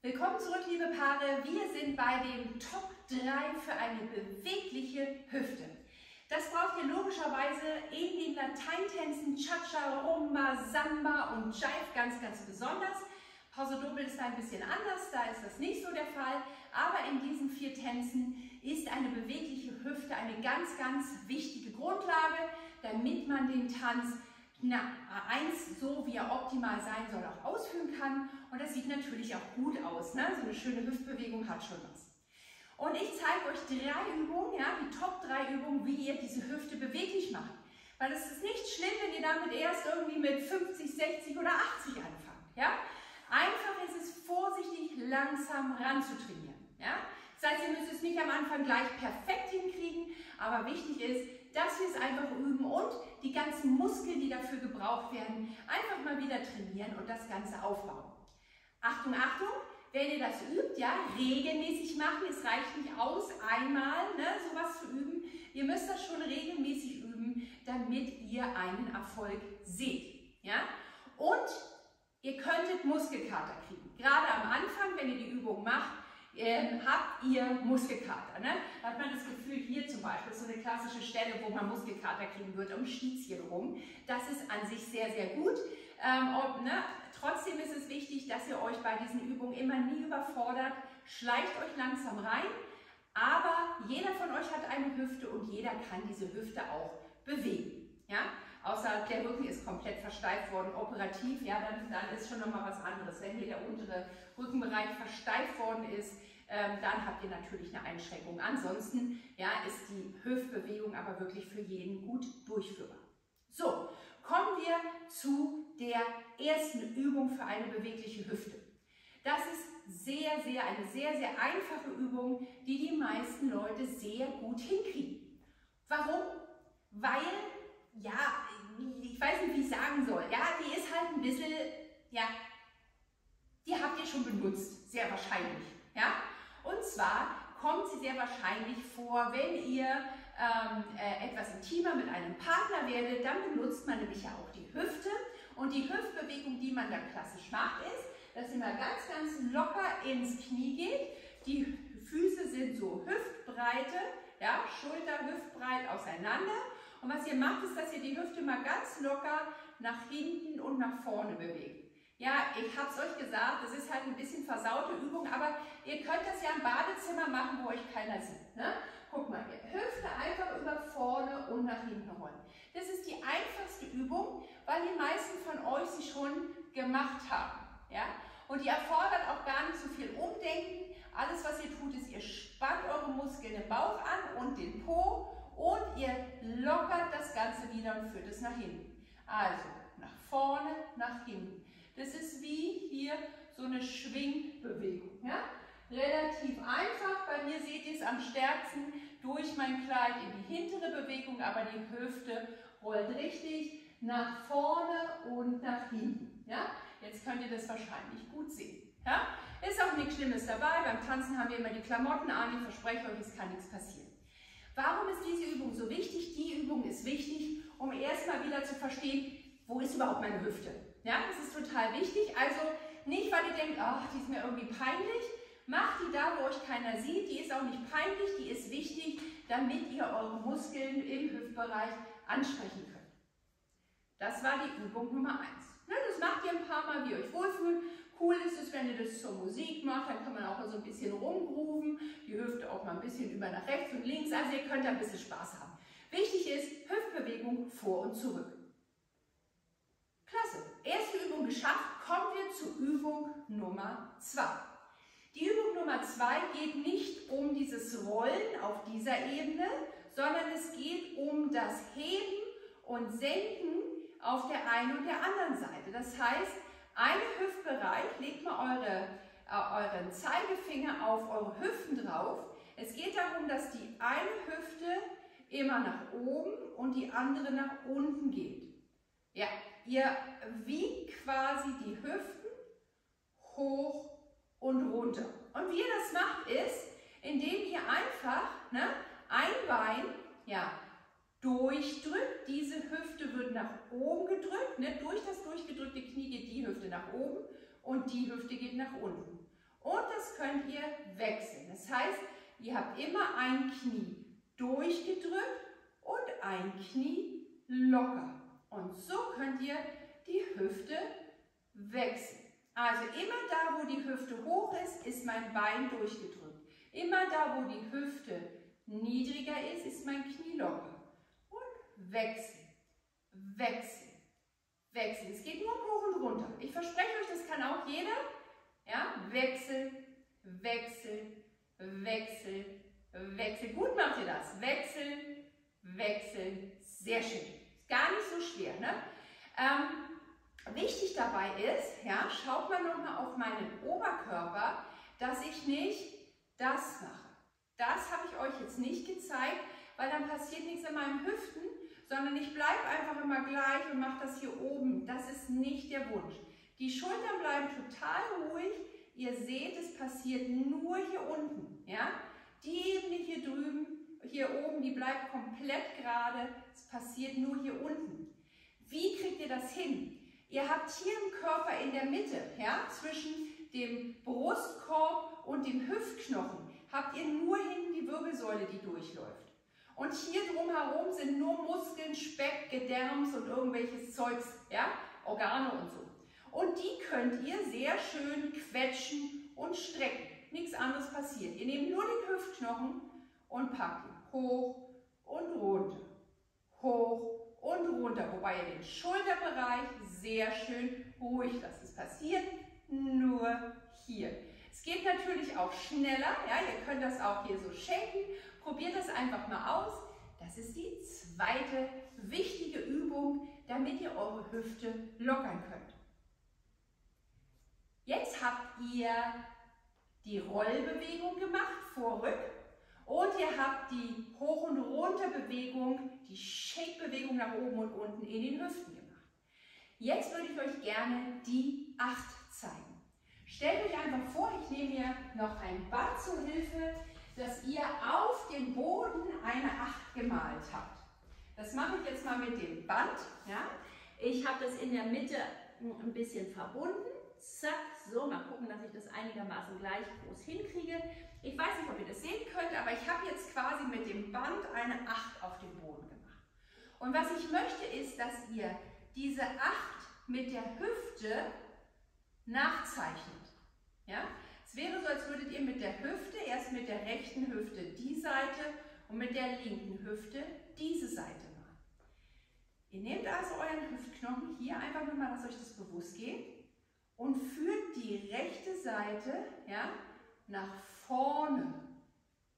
Willkommen zurück, liebe Paare. Wir sind bei den Top 3 für eine bewegliche Hüfte. Das braucht ihr logischerweise in den Lateintänzen Cha-Cha, Rumba, Samba und Jive ganz, ganz besonders. Pause Doppel ist ein bisschen anders, da ist das nicht so der Fall. Aber in diesen vier Tänzen ist eine bewegliche Hüfte eine ganz, ganz wichtige Grundlage, damit man den Tanz na, eins so, wie er optimal sein soll, auch ausführen kann. Und das sieht natürlich auch gut aus. Ne? So eine schöne Hüftbewegung hat schon was. Und ich zeige euch drei Übungen, ja, die Top 3 Übungen, wie ihr diese Hüfte beweglich macht. Weil es ist nicht schlimm, wenn ihr damit erst irgendwie mit 50, 60 oder 80 anfangt. Ja? Einfach ist es vorsichtig langsam ranzutrainieren. Ja? Das heißt, ihr müsst es nicht am Anfang gleich perfekt hinkriegen, aber wichtig ist, dass wir es einfach üben und die ganzen Muskeln, die dafür gebraucht werden, einfach mal wieder trainieren und das Ganze aufbauen. Achtung, Achtung, wenn ihr das übt, ja, regelmäßig machen, es reicht nicht aus, einmal ne, sowas zu üben. Ihr müsst das schon regelmäßig üben, damit ihr einen Erfolg seht. Ja? Und ihr könntet Muskelkater kriegen. Gerade am Anfang, wenn ihr die Übung macht, ähm, habt ihr Muskelkater. Ne? Da hat man das Gefühl, hier zum Beispiel so eine klassische Stelle, wo man Muskelkater kriegen wird, um Stiezchen rum. Das ist an sich sehr, sehr gut. Ähm, ob, ne? Trotzdem ist es wichtig, dass ihr euch bei diesen Übungen immer nie überfordert. Schleicht euch langsam rein, aber jeder von euch hat eine Hüfte und jeder kann diese Hüfte auch bewegen. Ja? Außer der Rücken ist komplett versteift worden, operativ, ja, dann, dann ist schon nochmal was anderes. Wenn hier der untere Rückenbereich versteift worden ist, ähm, dann habt ihr natürlich eine Einschränkung. Ansonsten ja, ist die Hüftbewegung aber wirklich für jeden gut durchführbar. So, kommen wir zu der ersten Übung für eine bewegliche Hüfte. Das ist sehr, sehr, eine sehr, sehr einfache Übung, die die meisten Leute sehr gut hinkriegen. Warum? Weil, ja, ich weiß nicht, wie ich sagen soll, ja, die ist halt ein bisschen, ja, die habt ihr schon benutzt, sehr wahrscheinlich, ja. Und zwar kommt sie sehr wahrscheinlich vor, wenn ihr ähm, äh, etwas intimer mit einem Partner werdet, dann benutzt man nämlich ja auch die Hüfte. Und die Hüftbewegung, die man dann klassisch macht, ist, dass ihr mal ganz, ganz locker ins Knie geht. Die Füße sind so hüftbreite, ja, Schulter hüftbreit auseinander. Und was ihr macht, ist, dass ihr die Hüfte mal ganz locker nach hinten und nach vorne bewegt. Ja, ich habe es euch gesagt, das ist halt ein bisschen versaute Übung, aber ihr könnt das ja im Badezimmer machen, wo euch keiner sieht. Ne? Guck mal, ihr Hüfte einfach über vorne und nach hinten rollen. Das ist die einfachste Übung, weil die meisten von euch sie schon gemacht haben. Ja? Und die erfordert auch gar nicht so viel Umdenken. Alles, was ihr tut, ist, ihr spannt eure Muskeln im Bauch an und den Po und ihr lockert das Ganze wieder und führt es nach hinten. Also nach vorne, nach hinten. Das ist wie hier so eine Schwingbewegung. Ja? Relativ einfach. Bei mir seht ihr es am stärksten durch mein Kleid in die hintere Bewegung, aber die Hüfte rollt richtig nach vorne und nach hinten. Ja? Jetzt könnt ihr das wahrscheinlich gut sehen. Ja? Ist auch nichts Schlimmes dabei. Beim Tanzen haben wir immer die Klamotten an. Ich verspreche euch, es kann nichts passieren. Warum ist diese Übung so wichtig? Die Übung ist wichtig, um erstmal wieder zu verstehen, wo ist überhaupt meine Hüfte? Ja, das ist total wichtig. Also nicht, weil ihr denkt, ach, die ist mir irgendwie peinlich. Macht die da, wo euch keiner sieht. Die ist auch nicht peinlich, die ist wichtig, damit ihr eure Muskeln im Hüftbereich ansprechen könnt. Das war die Übung Nummer 1. Ne, das macht ihr ein paar Mal, wie ihr euch wohlfühlt. Cool ist es, wenn ihr das zur Musik macht, dann kann man auch mal so ein bisschen rumgrooven, die Hüfte auch mal ein bisschen über nach rechts und links, also ihr könnt da ein bisschen Spaß haben. Wichtig ist, Hüftbewegung vor und zurück. Übung geschafft. Kommen wir zur Übung Nummer 2. Die Übung Nummer 2 geht nicht um dieses Rollen auf dieser Ebene, sondern es geht um das Heben und Senken auf der einen und der anderen Seite. Das heißt, einen Hüftbereich, legt mal eure, äh, euren Zeigefinger auf eure Hüften drauf. Es geht darum, dass die eine Hüfte immer nach oben und die andere nach unten geht. Ihr wiegt quasi die Hüften hoch und runter. Und wie ihr das macht, ist, indem ihr einfach ne, ein Bein ja, durchdrückt. Diese Hüfte wird nach oben gedrückt. Ne, durch das durchgedrückte Knie geht die Hüfte nach oben und die Hüfte geht nach unten. Und könnt ihr wechseln. Das heißt, ihr habt immer ein Knie durchgedrückt und ein Knie locker. Und so könnt ihr die Hüfte wechseln. Also immer da, wo die Hüfte hoch ist, ist mein Bein durchgedrückt. Immer da, wo die Hüfte niedriger ist, ist mein Knie locker. Und wechseln, wechseln, wechseln. Es geht nur hoch und runter. Ich verspreche euch, das kann auch jeder. Ja, wechseln, wechseln, wechseln, wechseln. Gut macht ihr das. Wechseln, wechseln. Sehr schön. Gar nicht so schwer. Ne? Ähm, wichtig dabei ist, ja, schaut mal nochmal auf meinen Oberkörper, dass ich nicht das mache. Das habe ich euch jetzt nicht gezeigt, weil dann passiert nichts in meinen Hüften, sondern ich bleibe einfach immer gleich und mache das hier oben. Das ist nicht der Wunsch. Die Schultern bleiben total ruhig. Ihr seht, es passiert nur hier unten. Ja? Die Ebene hier drüben, hier oben, die bleibt komplett gerade. Es passiert nur hier unten. Wie kriegt ihr das hin? Ihr habt hier im Körper in der Mitte, ja, zwischen dem Brustkorb und dem Hüftknochen, habt ihr nur hinten die Wirbelsäule, die durchläuft. Und hier drumherum sind nur Muskeln, Speck, Gedärms und irgendwelches Zeugs, ja, Organe und so. Und die könnt ihr sehr schön quetschen und strecken. Nichts anderes passiert. Ihr nehmt nur den Hüftknochen und packt ihn hoch und runter. Hoch und runter. Wobei ihr den Schulterbereich sehr schön ruhig lasst. Es passiert nur hier. Es geht natürlich auch schneller. Ja, ihr könnt das auch hier so shaken. Probiert das einfach mal aus. Das ist die zweite wichtige Übung, damit ihr eure Hüfte lockern könnt. Jetzt habt ihr die Rollbewegung gemacht, Vorrück. Und ihr habt die Hoch- und Runterbewegung, die Shake-Bewegung nach oben und unten in den Hüften gemacht. Jetzt würde ich euch gerne die Acht zeigen. Stellt euch einfach vor, ich nehme mir noch ein Band zur Hilfe, dass ihr auf dem Boden eine Acht gemalt habt. Das mache ich jetzt mal mit dem Band. Ja? Ich habe das in der Mitte ein bisschen verbunden zack, so, mal gucken, dass ich das einigermaßen gleich groß hinkriege. Ich weiß nicht, ob ihr das sehen könnt, aber ich habe jetzt quasi mit dem Band eine 8 auf dem Boden gemacht. Und was ich möchte, ist, dass ihr diese 8 mit der Hüfte nachzeichnet. Ja? Es wäre so, als würdet ihr mit der Hüfte, erst mit der rechten Hüfte die Seite und mit der linken Hüfte diese Seite machen. Ihr nehmt also euren Hüftknochen hier einfach nur mal, dass euch das bewusst geht und führt die rechte Seite ja, nach vorne,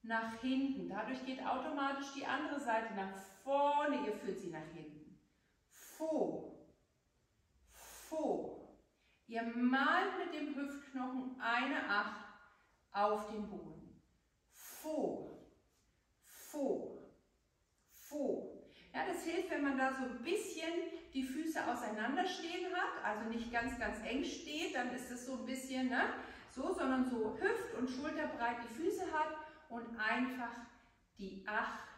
nach hinten. Dadurch geht automatisch die andere Seite nach vorne, ihr führt sie nach hinten. Vor, vor. Ihr malt mit dem Hüftknochen eine Acht auf den Boden. Vor, vor, vor. Ja, das hilft, wenn man da so ein bisschen die Füße auseinanderstehen hat, also nicht ganz, ganz eng steht, dann ist es so ein bisschen, ne, so, sondern so hüft- und schulterbreit die Füße hat und einfach die Acht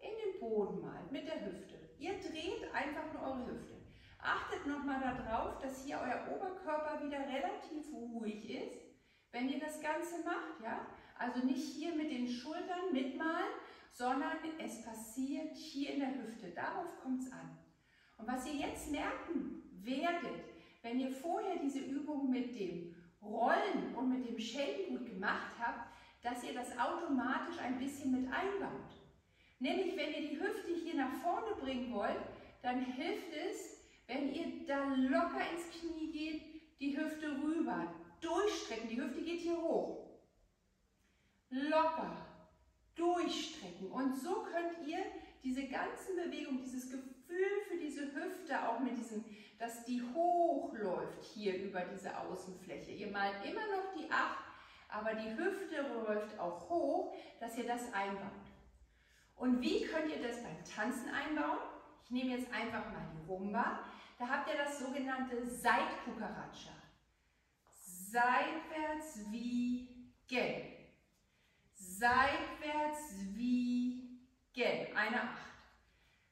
in den Boden malt mit der Hüfte. Ihr dreht einfach nur eure Hüfte. Achtet nochmal darauf, dass hier euer Oberkörper wieder relativ ruhig ist, wenn ihr das Ganze macht. Ja? Also nicht hier mit den Schultern mitmalen, sondern es passiert hier in der Hüfte. Darauf kommt es an. Und was ihr jetzt merken werdet, wenn ihr vorher diese Übung mit dem Rollen und mit dem Shaken gut gemacht habt, dass ihr das automatisch ein bisschen mit einbaut. Nämlich, wenn ihr die Hüfte hier nach vorne bringen wollt, dann hilft es, wenn ihr da locker ins Knie geht, die Hüfte rüber, durchstrecken, die Hüfte geht hier hoch. Locker, durchstrecken. Und so könnt ihr diese ganzen Bewegungen, dieses Gefühl für diese Hüfte, auch mit diesem, dass die hochläuft hier über diese Außenfläche. Ihr malt immer noch die 8, aber die Hüfte läuft auch hoch, dass ihr das einbaut. Und wie könnt ihr das beim Tanzen einbauen? Ich nehme jetzt einfach mal die Rumba. Da habt ihr das sogenannte Seitkucaracha. Seitwärts wie Gen. Seitwärts wie Gen. Eine Acht.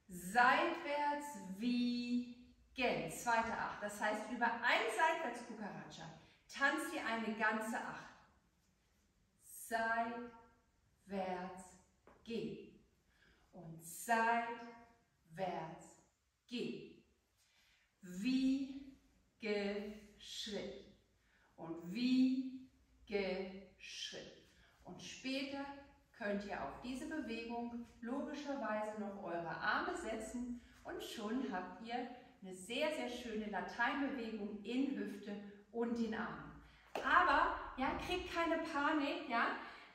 Seitwärts wie Gen. Zweite Acht. Das heißt, über ein Seitwärts Cucaracha tanzt ihr eine ganze Acht. seitwärts gehen. Und seitwärts gehen. Wie Schritt. Und wie Schritt. Und später könnt ihr auf diese Bewegung logischerweise noch eure Arme setzen und schon habt ihr eine sehr, sehr schöne Lateinbewegung in Hüfte und den Armen. Aber, ja, kriegt keine Panik, ja,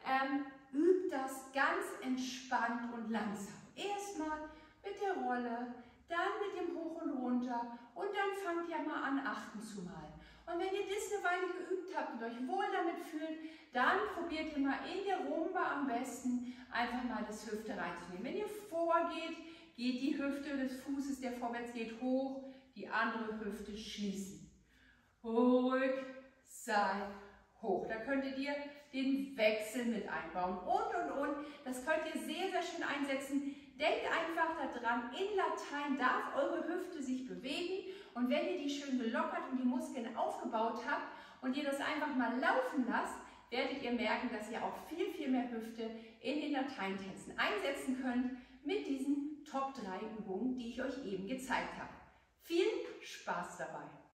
ähm, übt das ganz entspannt und langsam. Erstmal mit der Rolle, dann mit dem Hoch und Runter und dann fangt ihr mal an, achten zu malen. Und wenn ihr das eine Weile geübt und euch wohl damit fühlt, dann probiert ihr mal in der Rumba am besten einfach mal das Hüfte reinzunehmen. Wenn ihr vorgeht, geht die Hüfte des Fußes, der vorwärts geht, hoch, die andere Hüfte schließen. Ruhig, sei hoch. Da könntet ihr den Wechsel mit einbauen und, und, und. Das könnt ihr sehr, sehr schön einsetzen. Denkt einfach daran, in Latein darf eure Hüfte sich bewegen und wenn ihr die schön gelockert und die Muskeln aufgebaut habt und ihr das einfach mal laufen lasst, werdet ihr merken, dass ihr auch viel, viel mehr Hüfte in den Lateintänzen einsetzen könnt mit diesen Top 3 Übungen, die ich euch eben gezeigt habe. Viel Spaß dabei!